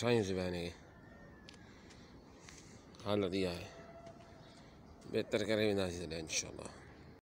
ठायूं से बहने के हालत इहा आहे बहितर करे वेंदासीं तॾहिं इनशा